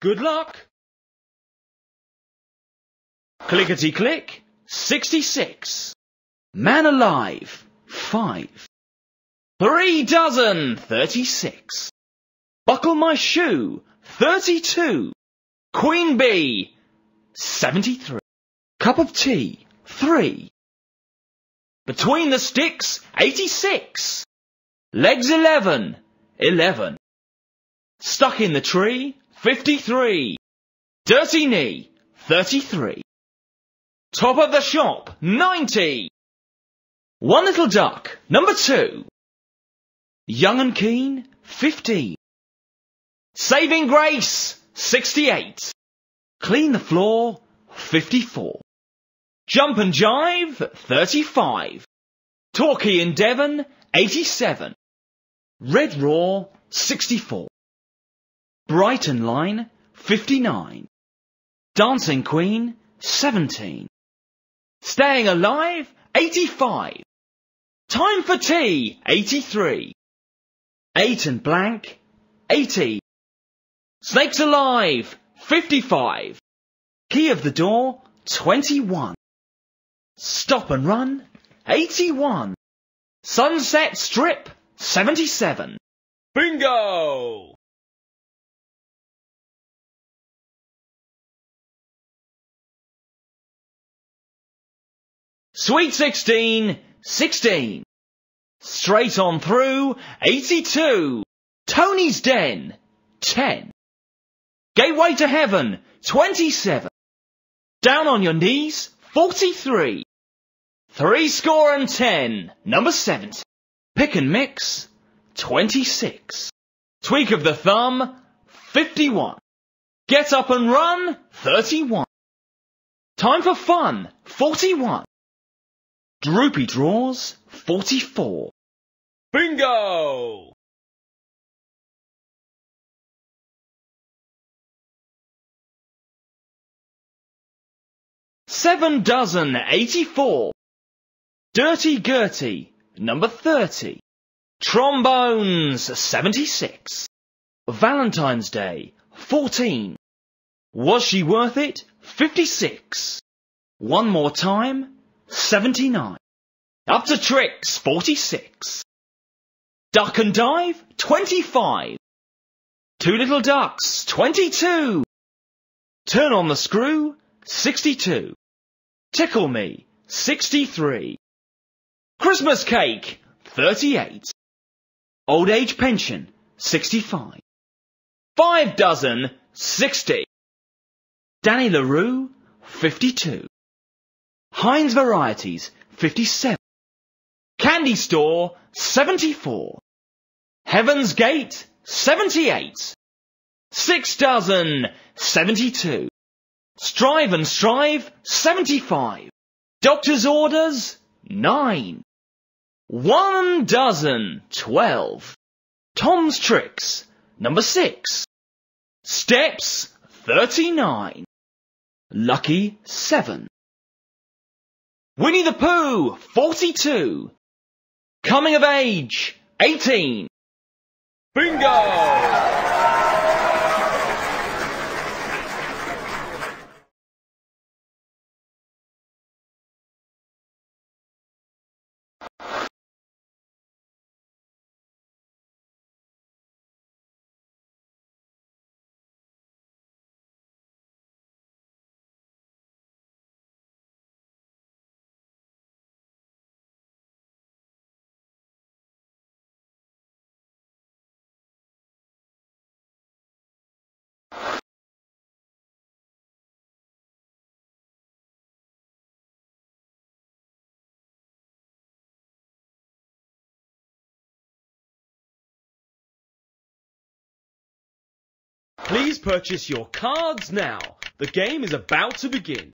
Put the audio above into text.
Good luck. Clickety click, 66. Man alive, 5. Three dozen, 36. Buckle my shoe, 32. Queen bee, 73. Cup of tea, 3. Between the sticks, 86. Legs 11, 11. Stuck in the tree, 53. Dirty knee, 33. Top of the shop, 90. One little duck, number 2. Young and keen, 15. Saving grace, 68. Clean the floor, 54. Jump and jive, 35. Torquay and Devon, 87. Red Raw, 64. Brighton Line, 59. Dancing Queen, 17. Staying Alive, 85. Time for Tea, 83. Eight and Blank, 80. Snakes Alive, 55. Key of the Door, 21. Stop and Run, 81. Sunset Strip, 77. Bingo! Sweet 16, 16. Straight on through, 82. Tony's Den, 10. Gateway to Heaven, 27. Down on your knees, 43. Three score and ten, number 70. Pick and mix, 26. Tweak of the thumb, 51. Get up and run, 31. Time for fun, 41. Droopy draws, 44. Bingo! Seven dozen eighty-four. Dirty Gertie, number thirty. Trombones, seventy-six. Valentine's Day, fourteen. Was she worth it? Fifty-six. One more time, seventy-nine. Up to tricks, 46. Duck and dive, 25. Two little ducks, 22. Turn on the screw, 62. Tickle me, 63. Christmas cake, 38. Old age pension, 65. Five dozen, 60. Danny La Rue, 52. Heinz Varieties, 57. Candy Store, 74. Heaven's Gate, 78. Six dozen, 72. Strive and Strive, 75. Doctor's Orders, 9. One dozen, 12. Tom's Tricks, number 6. Steps, 39. Lucky, 7. Winnie the Pooh, 42. Coming of age, 18. Bingo! Please purchase your cards now. The game is about to begin.